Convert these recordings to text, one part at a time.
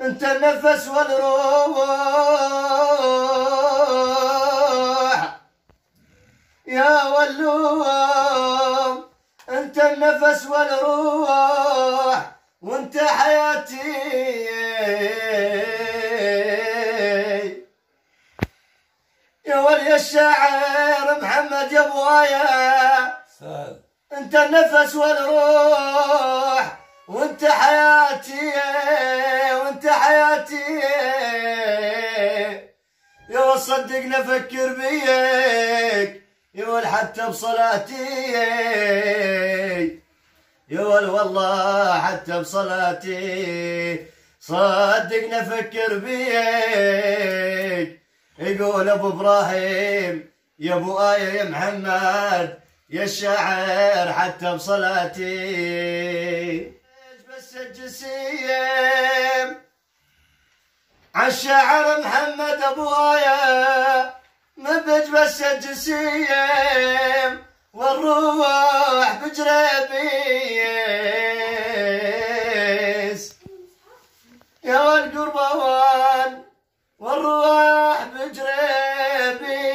أنت النفس والروح. يا انت النفس والروح وانت حياتي. يا ولي الشاعر محمد يا أستاذ انت النفس والروح وانت حياتي وانت حياتي. يا ول صدقني أفكر بيك يا ول حتى بصلاتي. يا ول والله حتى بصلاتي صدقني أفكر بيك. يقول أبو إبراهيم يا أبو آية يا محمد يا الشاعر حتى بصلاتي. بس الجسيم؟ عالشاعر محمد أبو آية مبج بس الجسيم. والروح بجريبيس يا والقربان والروح بجريبيس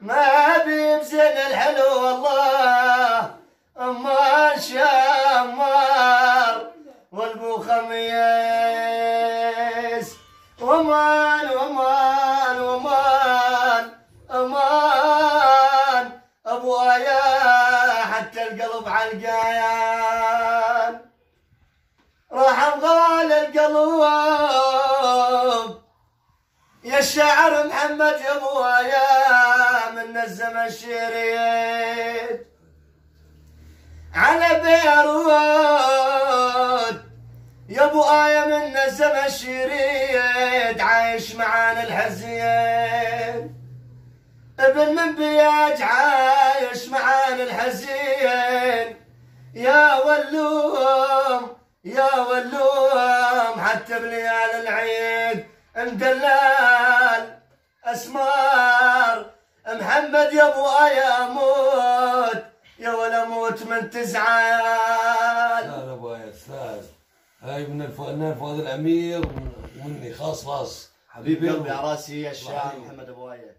ما بيبزن الحلو والله أما شمار والبوخميس علقان راح مغال القلب يا الشاعر محمد يا أبويا من الزمن الشريد على بيروت. يا ابو آية من الزمن الشريد عايش معانا الحزين. ابن من بياج عايش معانا الحزين. يا ولوم يا ولوم حتى بليال العيد مدلال أسمار محمد يا أبو آية أموت يا ولا أموت من تزعل. أستاذ أبو آية أستاذ. هاي من الفنان فؤاد الأمير ومني خاص خاص. حبيب قلبي على رأسي يا الشاعر محمد أبو آية